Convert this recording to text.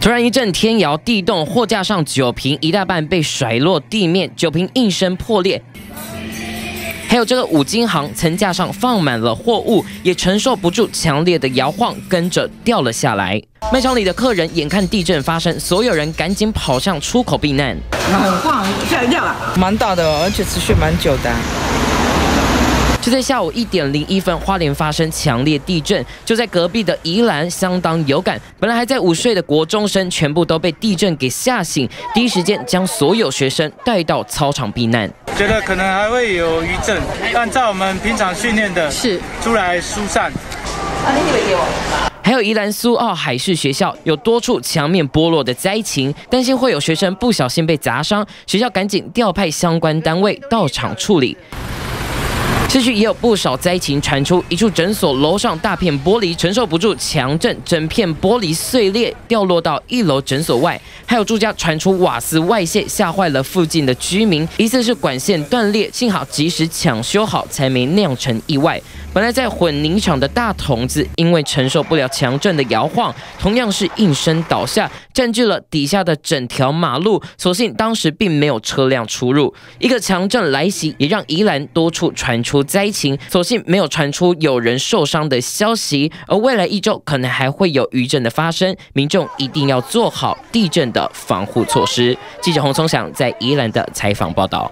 突然一阵天摇地动，货架上酒瓶一大半被甩落地面，酒瓶应声破裂。还有这个五金行层架上放满了货物，也承受不住强烈的摇晃，跟着掉了下来。卖场里的客人眼看地震发生，所有人赶紧跑向出口避难。很晃，吓一跳啊！蛮大的，而且持续蛮久的。就在下午一点零一分，花莲发生强烈地震，就在隔壁的宜兰相当有感。本来还在午睡的国中生，全部都被地震给吓醒，第一时间将所有学生带到操场避难。觉得可能还会有余震，按照我们平常训练的，是出来疏散。还有宜兰苏澳海事学校有多处墙面剥落的灾情，担心会有学生不小心被砸伤，学校赶紧调派相关单位到场处理。市区也有不少灾情传出，一处诊所楼上大片玻璃承受不住强震，整片玻璃碎裂掉落到一楼诊所外。还有住家传出瓦斯外泄，吓坏了附近的居民，疑似是管线断裂，幸好及时抢修好，才没酿成意外。本来在混凝厂的大筒子，因为承受不了强震的摇晃，同样是应声倒下，占据了底下的整条马路。所幸当时并没有车辆出入。一个强震来袭，也让宜兰多处传出灾情，所幸没有传出有人受伤的消息。而未来一周可能还会有余震的发生，民众一定要做好地震的防护措施。记者洪聪祥在宜兰的采访报道。